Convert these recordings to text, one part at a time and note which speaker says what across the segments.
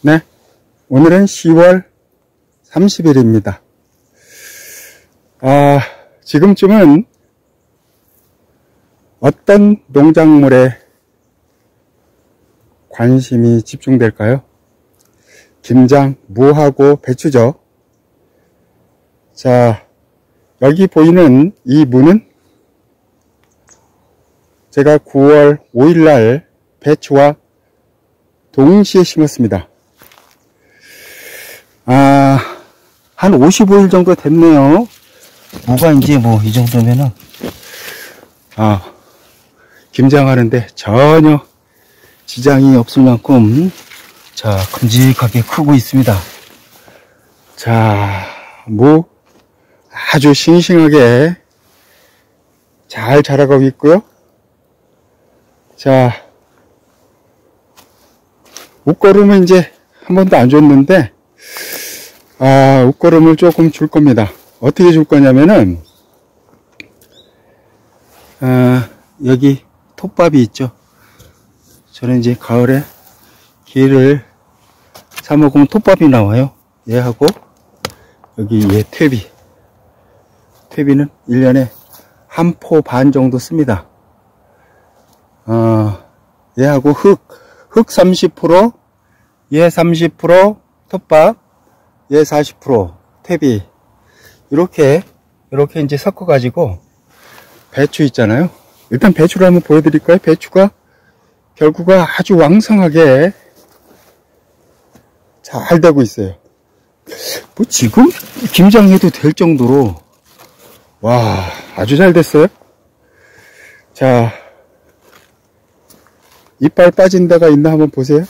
Speaker 1: 네. 오늘은 10월 30일입니다. 아, 지금쯤은 어떤 농작물에 관심이 집중될까요? 김장, 무하고 배추죠. 자, 여기 보이는 이 무는 제가 9월 5일날 배추와 동시에 심었습니다. 아, 한 55일 정도 됐네요.
Speaker 2: 뭐가 이제 뭐 이 정도면은
Speaker 1: 아, 김장하는데 전혀 지장이 없을 만큼
Speaker 2: 자 큼직하게 크고 있습니다.
Speaker 1: 자, 무 아주 싱싱하게 잘 자라가고 있고요. 자, 옷걸음은 이제 한 번도 안 줬는데, 아, 옷걸음을 조금 줄 겁니다. 어떻게 줄 거냐면은, 아, 여기 톱밥이 있죠. 저는 이제 가을에 게를 사 먹으면 톱밥이 나와요. 얘하고, 여기 얘 퇴비. 퇴비는 1년에 한 포 반 정도 씁니다. 어, 얘하고 흙, 흙 30%, 얘 30%, 톱밥, 얘 40%, 퇴비. 이렇게, 이렇게 이제 섞어 가지고, 배추 있잖아요. 일단 배추를 한번 보여드릴까요? 배추가 결구가 아주 왕성하게 잘 되고 있어요. 뭐 지금 김장해도 될 정도로 와 아주 잘 됐어요. 자 이빨 빠진 데가 있나 한번 보세요.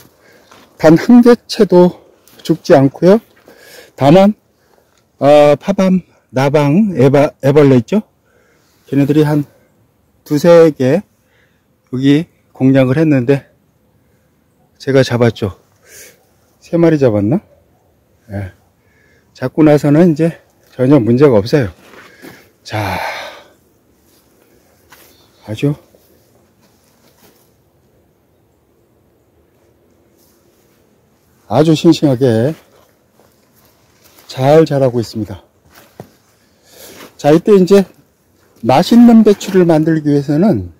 Speaker 1: 단 한 개체도 죽지 않고요. 다만 어, 파밤, 나방, 에바, 애벌레 있죠? 걔네들이 한 두세 개 여기 공략을 했는데 제가 잡았죠. 세 마리 잡았나? 예. 잡고 나서는 이제 전혀 문제가 없어요. 자, 아주 아주 싱싱하게 잘 자라고 있습니다. 자, 이때 이제 맛있는 배추를 만들기 위해서는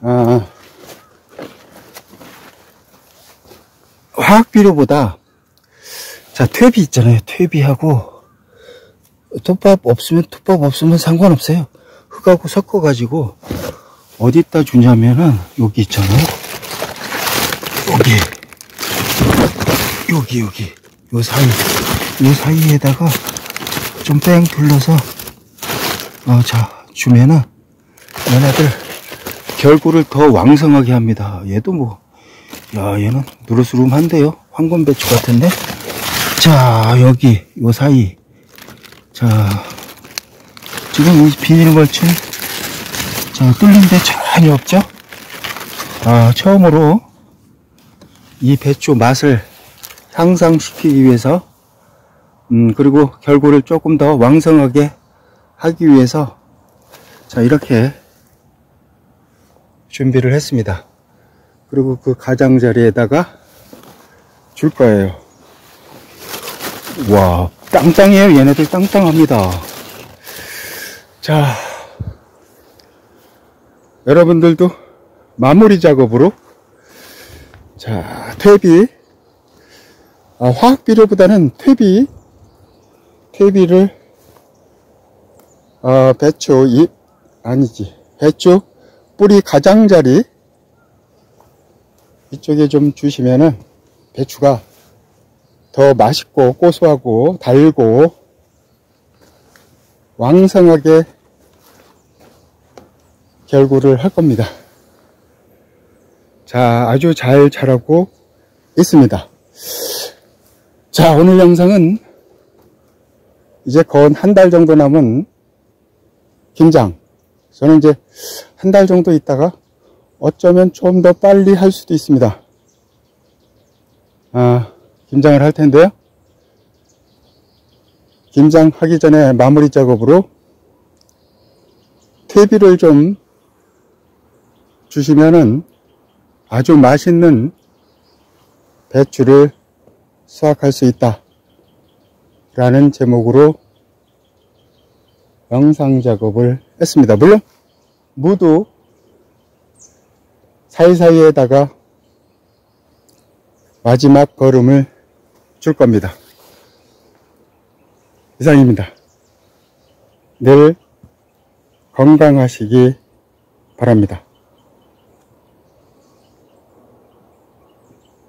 Speaker 1: 아, 화학 비료보다 자 퇴비 있잖아요. 퇴비하고 톱밥 없으면 톱밥 없으면 상관없어요. 흙하고 섞어 가지고 어디다 주냐면은 여기 있잖아요. 여기 여기 여기 요 사이 요 사이에다가 좀 뺑 둘러서 어, 자 주면은 얘네들 결구를 더 왕성하게 합니다. 얘도 뭐, 야, 얘는 누르스름한데요? 황금배추 같은데? 자, 여기, 요 사이. 자, 지금 이 비닐 걸침, 자, 뚫린 데 전혀 없죠? 아, 처음으로 이 배추 맛을 향상시키기 위해서, 음, 그리고 결구를 조금 더 왕성하게 하기 위해서, 자, 이렇게 준비를 했습니다. 그리고 그 가장자리에다가 줄 거예요. 와, 땅땅해요. 얘네들 땅땅합니다. 자, 여러분들도 마무리 작업으로 자, 퇴비 아, 화학 비료보다는 퇴비 퇴비를 어, 배추 잎 아니지 배추 뿌리 가장자리 이쪽에 좀 주시면은 배추가 더 맛있고 고소하고 달고 왕성하게 결구를 할 겁니다. 자, 아주 잘 자라고 있습니다. 자, 오늘 영상은 이제 건 한 달 정도 남은 김장. 저는 이제 한 달 정도 있다가 어쩌면 좀 더 빨리 할 수도 있습니다. 아, 김장을 할 텐데요. 김장 하기 전에 마무리 작업으로 퇴비를 좀 주시면은 아주 맛있는 배추를 수확할 수 있다. 라는 제목으로 영상 작업을 했습니다. 물론 무도 사이사이에다가 마지막 걸음을 줄 겁니다. 이상입니다. 늘 건강하시기 바랍니다.